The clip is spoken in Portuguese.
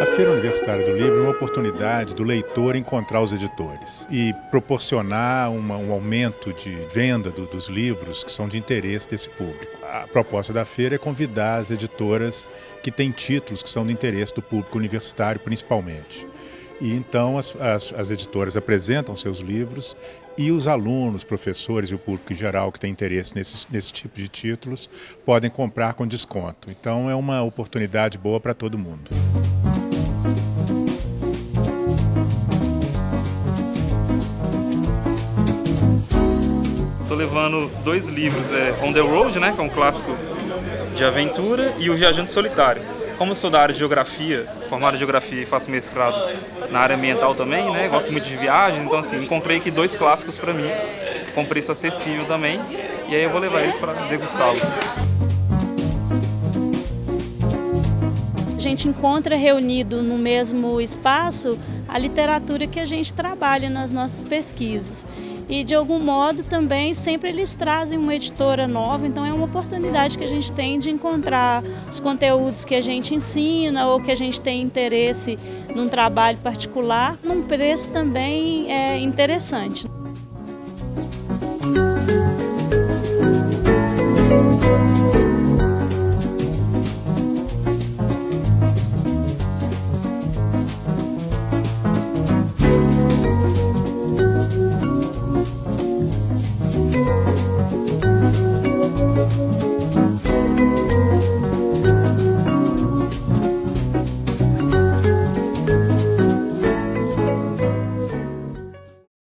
A Feira Universitária do Livro é uma oportunidade do leitor encontrar os editores e proporcionar uma, um aumento de venda do, dos livros que são de interesse desse público. A proposta da feira é convidar as editoras que têm títulos que são de interesse do público universitário, principalmente. E então as, as, as, editoras apresentam seus livros e os alunos, professores e o público em geral que tem interesse nesse, nesse tipo de títulos podem comprar com desconto. Então é uma oportunidade boa para todo mundo. Estou levando dois livros, é On the Road, né, que é um clássico de aventura, e O Viajante Solitário como sou da área de geografia, formado em geografia e faço mestrado na área ambiental também, né? Gosto muito de viagens, então assim, encontrei aqui dois clássicos para mim, com preço acessível também, e aí eu vou levar eles para degustá-los. A gente encontra reunido no mesmo espaço a literatura que a gente trabalha nas nossas pesquisas e de algum modo também sempre eles trazem uma editora nova, então é uma oportunidade que a gente tem de encontrar os conteúdos que a gente ensina ou que a gente tem interesse num trabalho particular, num preço também é, interessante.